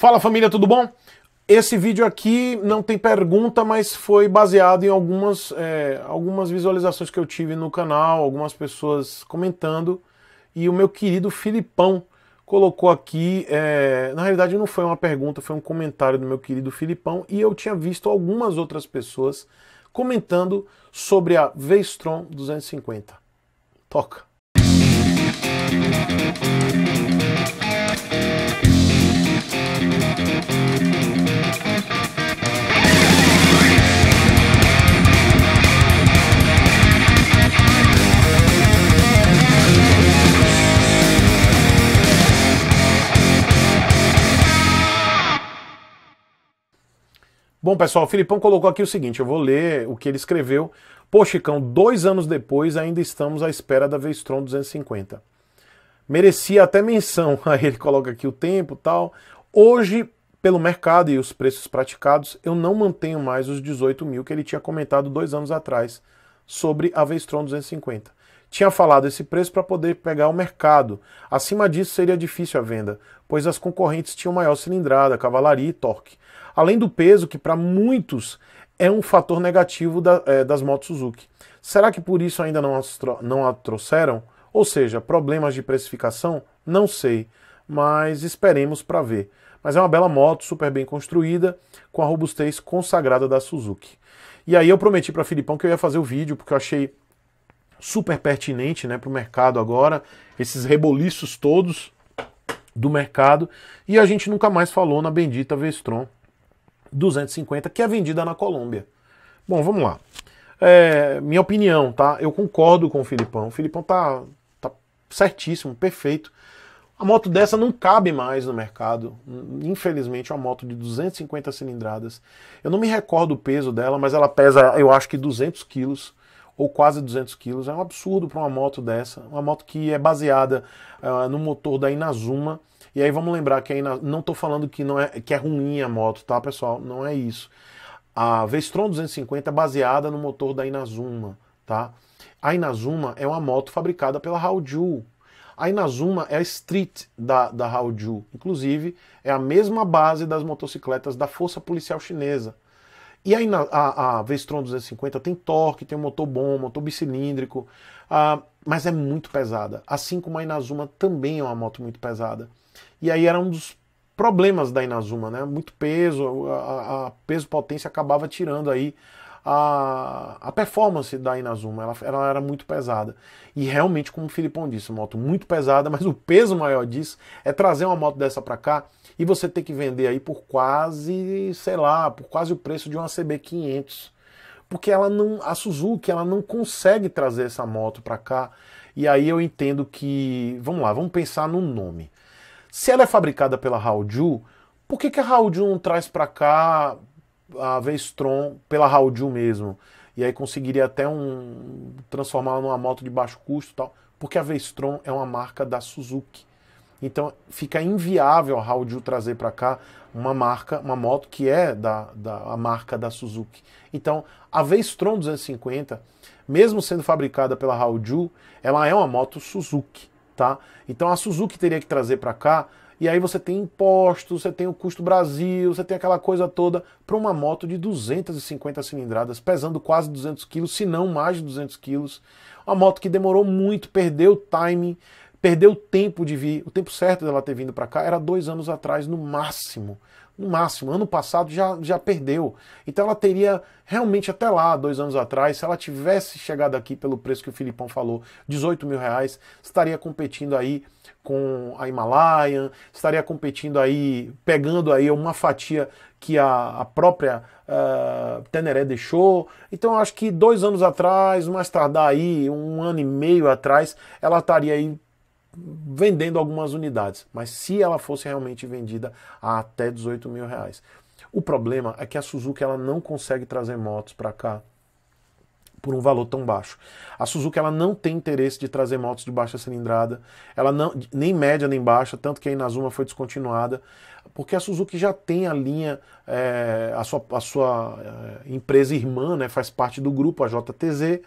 Fala família, tudo bom? Esse vídeo aqui não tem pergunta, mas foi baseado em algumas, é, algumas visualizações que eu tive no canal, algumas pessoas comentando, e o meu querido Filipão colocou aqui, é, na realidade não foi uma pergunta, foi um comentário do meu querido Filipão, e eu tinha visto algumas outras pessoas comentando sobre a V-Strom 250. Toca! Bom, pessoal, o Filipão colocou aqui o seguinte: eu vou ler o que ele escreveu. Pô, Chicão, dois anos depois ainda estamos à espera da V-Strom 250. Merecia até menção. Aí ele coloca aqui o tempo tal. Hoje, pelo mercado e os preços praticados, eu não mantenho mais os 18 mil que ele tinha comentado dois anos atrás sobre a V-Strom 250. Tinha falado esse preço para poder pegar o mercado. Acima disso seria difícil a venda, pois as concorrentes tinham maior cilindrada, cavalaria e torque além do peso, que para muitos é um fator negativo da, é, das motos Suzuki. Será que por isso ainda não, não a trouxeram? Ou seja, problemas de precificação? Não sei, mas esperemos para ver. Mas é uma bela moto, super bem construída, com a robustez consagrada da Suzuki. E aí eu prometi para Filipão que eu ia fazer o vídeo, porque eu achei super pertinente né, para o mercado agora, esses reboliços todos do mercado, e a gente nunca mais falou na bendita Vestron 250, que é vendida na Colômbia. Bom, vamos lá. É, minha opinião, tá? Eu concordo com o Filipão. O Filipão tá, tá certíssimo, perfeito. A moto dessa não cabe mais no mercado. Infelizmente, é uma moto de 250 cilindradas. Eu não me recordo o peso dela, mas ela pesa, eu acho que 200 quilos, ou quase 200 quilos. É um absurdo para uma moto dessa. Uma moto que é baseada uh, no motor da Inazuma, e aí vamos lembrar que ainda não estou falando que não é que é ruim a moto, tá, pessoal? Não é isso. A Vestron 250 é baseada no motor da Inazuma, tá? A Inazuma é uma moto fabricada pela Haoju. A Inazuma é a Street da, da Haoju. Inclusive, é a mesma base das motocicletas da Força Policial Chinesa. E a, a, a Vestron 250 tem torque, tem um motor bom, motor bicilíndrico, uh, mas é muito pesada. Assim como a Inazuma também é uma moto muito pesada. E aí era um dos problemas da Inazuma, né? Muito peso, a, a peso-potência acabava tirando aí a, a performance da Inazuma, ela, ela, era muito pesada. E realmente, como o Filipão disse, moto muito pesada, mas o peso maior disso é trazer uma moto dessa para cá e você ter que vender aí por quase, sei lá, por quase o preço de uma CB500. Porque ela não, a Suzuki, ela não consegue trazer essa moto para cá. E aí eu entendo que, vamos lá, vamos pensar no nome. Se ela é fabricada pela Haoju, por que, que a Haoju não traz para cá a V-Strom pela Haoju mesmo? E aí conseguiria até um transformá-la numa moto de baixo custo tal. Porque a V-Strom é uma marca da Suzuki. Então fica inviável a Haoju trazer para cá uma marca, uma moto que é da, da a marca da Suzuki. Então a V-Strom 250, mesmo sendo fabricada pela Haoju, ela é uma moto Suzuki tá? Então a Suzuki teria que trazer para cá e aí você tem impostos, você tem o custo Brasil, você tem aquela coisa toda para uma moto de 250 cilindradas, pesando quase 200 quilos, se não mais de 200 quilos. Uma moto que demorou muito, perdeu o timing, perdeu o tempo de vir. O tempo certo dela ter vindo para cá era dois anos atrás, no máximo no máximo. Ano passado já, já perdeu. Então ela teria realmente até lá, dois anos atrás, se ela tivesse chegado aqui pelo preço que o Filipão falou, 18 mil reais, estaria competindo aí com a Himalayan, estaria competindo aí, pegando aí uma fatia que a, a própria uh, Teneré deixou. Então acho que dois anos atrás, mais tardar aí, um ano e meio atrás, ela estaria aí vendendo algumas unidades, mas se ela fosse realmente vendida a até 18 mil reais. O problema é que a Suzuki ela não consegue trazer motos para cá por um valor tão baixo. A Suzuki ela não tem interesse de trazer motos de baixa cilindrada, ela não nem média nem baixa, tanto que a Inazuma foi descontinuada, porque a Suzuki já tem a linha, é, a sua, a sua é, empresa irmã, né, faz parte do grupo, a JTZ,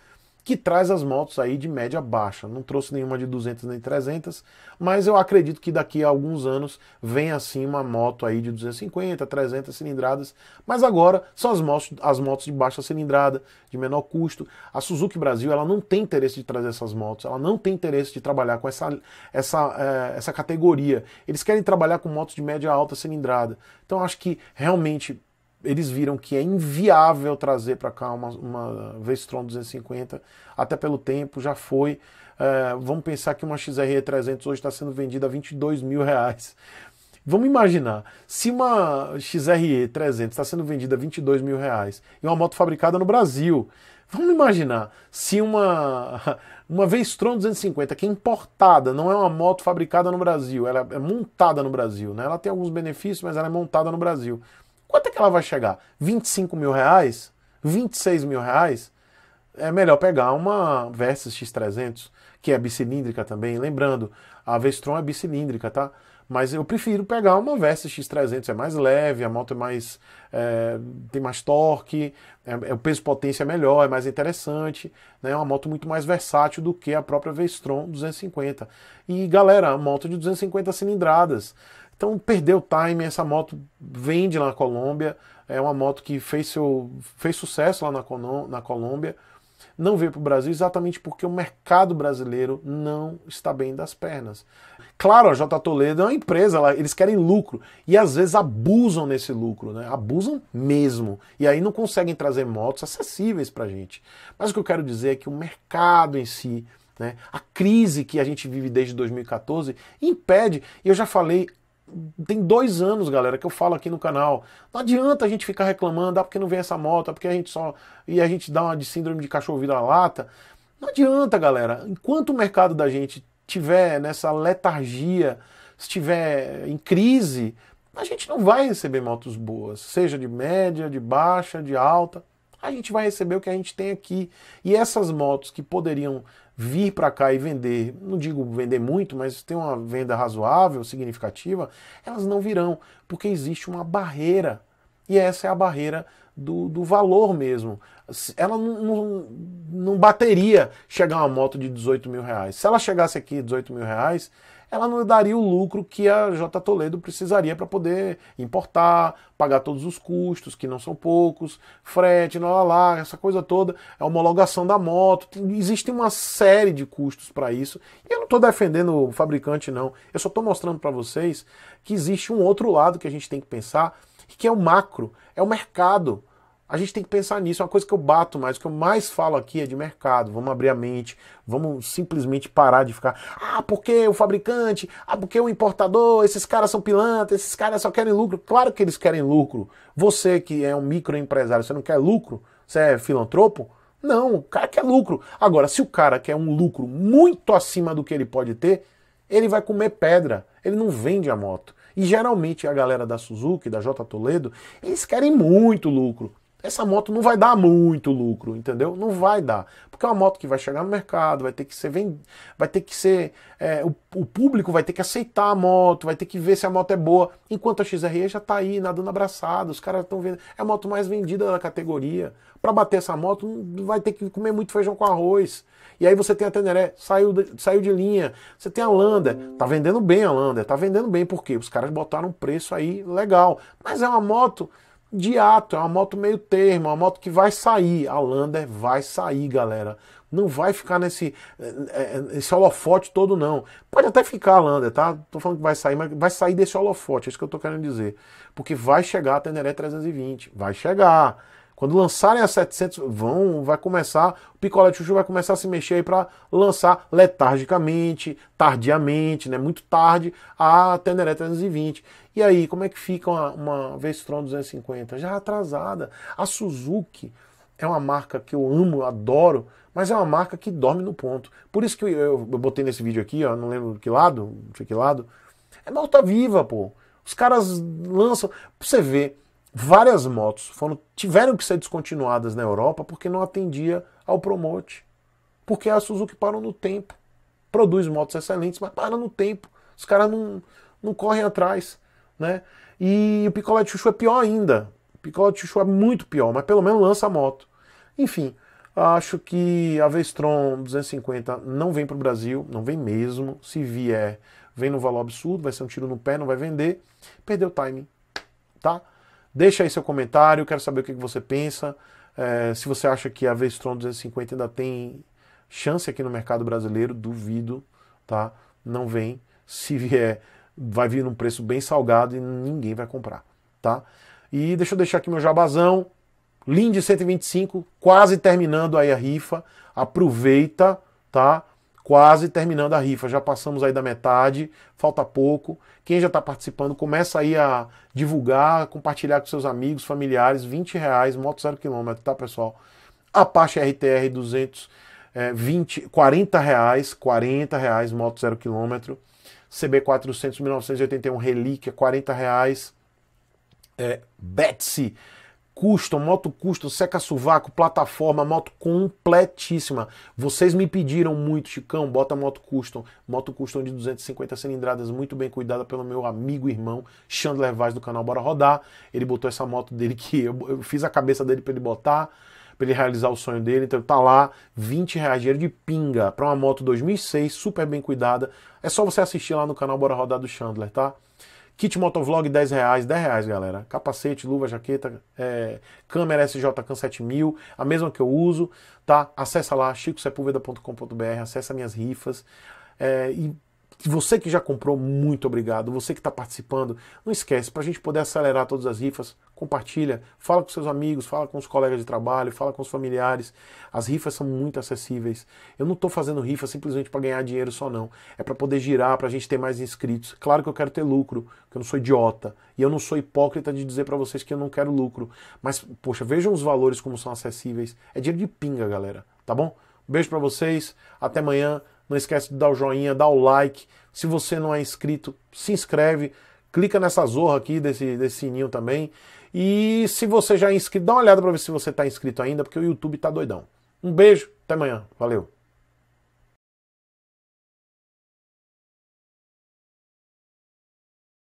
que traz as motos aí de média baixa. Não trouxe nenhuma de 200 nem 300, mas eu acredito que daqui a alguns anos vem assim uma moto aí de 250, 300 cilindradas. Mas agora são as motos, as motos de baixa cilindrada, de menor custo. A Suzuki Brasil ela não tem interesse de trazer essas motos, ela não tem interesse de trabalhar com essa, essa, é, essa categoria. Eles querem trabalhar com motos de média alta cilindrada. Então acho que realmente eles viram que é inviável trazer para cá uma, uma V-Strom 250, até pelo tempo, já foi. É, vamos pensar que uma XRE 300 hoje está sendo vendida a 22 mil reais. Vamos imaginar, se uma XRE 300 está sendo vendida a 22 mil reais e uma moto fabricada no Brasil, vamos imaginar se uma, uma V-Strom 250, que é importada, não é uma moto fabricada no Brasil, ela é montada no Brasil, né? ela tem alguns benefícios, mas ela é montada no Brasil. Quanto é que ela vai chegar? 25 mil reais? 26 mil reais? É melhor pegar uma Versys X300, que é bicilíndrica também. Lembrando, a Vestron é bicilíndrica, tá? Mas eu prefiro pegar uma Versys X300, é mais leve, a moto é mais, é, tem mais torque, é, é, o peso-potência é melhor, é mais interessante, né? é uma moto muito mais versátil do que a própria Vestron 250. E galera, moto de 250 cilindradas. Então perdeu o time, essa moto vende lá na Colômbia, é uma moto que fez, seu, fez sucesso lá na, na Colômbia, não veio para o Brasil exatamente porque o mercado brasileiro não está bem das pernas. Claro, a J Toledo é uma empresa, eles querem lucro e às vezes abusam nesse lucro, né? abusam mesmo. E aí não conseguem trazer motos acessíveis para a gente. Mas o que eu quero dizer é que o mercado em si, né, a crise que a gente vive desde 2014, impede, e eu já falei tem dois anos, galera, que eu falo aqui no canal. Não adianta a gente ficar reclamando, ah, porque não vem essa moto, ah, porque a gente só. E a gente dá uma de síndrome de cachorro vira-lata. Não adianta, galera. Enquanto o mercado da gente tiver nessa letargia, estiver em crise, a gente não vai receber motos boas, seja de média, de baixa, de alta. A gente vai receber o que a gente tem aqui. E essas motos que poderiam vir para cá e vender, não digo vender muito, mas ter uma venda razoável, significativa, elas não virão, porque existe uma barreira. E essa é a barreira do, do valor mesmo. Ela não, não, não bateria chegar uma moto de 18 mil reais. Se ela chegasse aqui 18 mil reais, ela não daria o lucro que a J Toledo precisaria para poder importar, pagar todos os custos, que não são poucos, frete, lá, lá, essa coisa toda, a homologação da moto. Existe uma série de custos para isso. E eu não estou defendendo o fabricante, não. Eu só estou mostrando para vocês que existe um outro lado que a gente tem que pensar, que é o macro, é o mercado. A gente tem que pensar nisso, é uma coisa que eu bato mais, o que eu mais falo aqui é de mercado. Vamos abrir a mente, vamos simplesmente parar de ficar, ah, porque o fabricante, ah, porque o importador, esses caras são pilantras, esses caras só querem lucro. Claro que eles querem lucro. Você que é um microempresário, você não quer lucro? Você é filantropo? Não, o cara quer lucro. Agora, se o cara quer um lucro muito acima do que ele pode ter, ele vai comer pedra. Ele não vende a moto. E geralmente a galera da Suzuki, da J Toledo, eles querem muito lucro essa moto não vai dar muito lucro, entendeu? Não vai dar. Porque é uma moto que vai chegar no mercado, vai ter que ser vend... vai ter que ser. É, o, o, público vai ter que aceitar a moto, vai ter que ver se a moto é boa. Enquanto a XRE já está aí, nadando abraçado, os caras estão vendo. É a moto mais vendida da categoria. Para bater essa moto, vai ter que comer muito feijão com arroz. E aí você tem a Teneré, saiu de, saiu de linha. Você tem a Lander, tá vendendo bem a Lander, tá vendendo bem, por quê? Os caras botaram um preço aí legal. Mas é uma moto de ato, é uma moto meio termo, é uma moto que vai sair. A Lander vai sair, galera. Não vai ficar nesse eh, eh, esse holofote todo, não. Pode até ficar a Lander, tá? Tô falando que vai sair, mas vai sair desse holofote, é isso que eu tô querendo dizer. Porque vai chegar a Teneré 320, vai chegar. Quando lançarem a 700, vão, vai começar, o picolé chuchu vai começar a se mexer aí para lançar letargicamente, tardiamente, né, muito tarde, a Teneré 320. E aí, como é que fica uma, uma Vestron 250? Já atrasada. A Suzuki é uma marca que eu amo, eu adoro, mas é uma marca que dorme no ponto. Por isso que eu, eu, eu botei nesse vídeo aqui, ó, não lembro que lado, não sei que lado. É morta viva, pô. Os caras lançam, pra você ver, várias motos foram, tiveram que ser descontinuadas na Europa porque não atendia ao Promote. Porque a Suzuki parou no tempo. Produz motos excelentes, mas para no tempo. Os caras não, não correm atrás. Né? E o picolé de chuchu é pior ainda. O picolé de chuchu é muito pior, mas pelo menos lança a moto. Enfim, Acho que a Vestron 250 não vem para o Brasil, não vem mesmo. Se vier, vem no valor absurdo, vai ser um tiro no pé, não vai vender. Perdeu o timing, tá? Deixa aí seu comentário, quero saber o que você pensa. É, se você acha que a Vestron 250 ainda tem chance aqui no mercado brasileiro, duvido, tá? Não vem. Se vier, vai vir num preço bem salgado e ninguém vai comprar, tá? E deixa eu deixar aqui meu jabazão. Lind 125, quase terminando aí a rifa. Aproveita, tá? Quase terminando a rifa. Já passamos aí da metade, falta pouco. Quem já está participando, começa aí a divulgar, compartilhar com seus amigos, familiares. 20 reais, moto 0 km, tá, pessoal? Apache RTR 200, é, 20, 40 reais, 40 reais, moto 0 km. CB400 1981 Relíquia, 40 reais. É, Betsy custom, moto custom, seca-sovaco, plataforma, moto completíssima. Vocês me pediram muito, Chicão, bota moto custom. Moto custom de 250 cilindradas, muito bem cuidada pelo meu amigo irmão Chandler Vaz do canal Bora Rodar. Ele botou essa moto dele que eu, eu fiz a cabeça dele para ele botar, para ele realizar o sonho dele. Então tá lá, 20 reais dinheiro de pinga para uma moto 2006, super bem cuidada. É só você assistir lá no canal Bora Rodar do Chandler, tá? Kit Motovlog 10 reais, 10 reais, galera. Capacete, luva, jaqueta, é, câmera SJCAM 7000, a mesma que eu uso, tá? Acessa lá, chicosepulveda.com.br, acessa minhas rifas. É, e você que já comprou, muito obrigado. Você que está participando, não esquece, para a gente poder acelerar todas as rifas, compartilha, fala com seus amigos, fala com os colegas de trabalho, fala com os familiares. As rifas são muito acessíveis. Eu não estou fazendo rifa simplesmente para ganhar dinheiro só não. É para poder girar, para a gente ter mais inscritos. Claro que eu quero ter lucro, que eu não sou idiota. E eu não sou hipócrita de dizer para vocês que eu não quero lucro. Mas, poxa, vejam os valores como são acessíveis. É dinheiro de pinga, galera. Tá bom? beijo para vocês. Até amanhã. Não esquece de dar o joinha, dar o like. Se você não é inscrito, se inscreve. Clica nessa zorra aqui desse, desse sininho também. E se você já é inscrito, dá uma olhada para ver se você está inscrito ainda, porque o YouTube tá doidão. Um beijo, até amanhã. Valeu.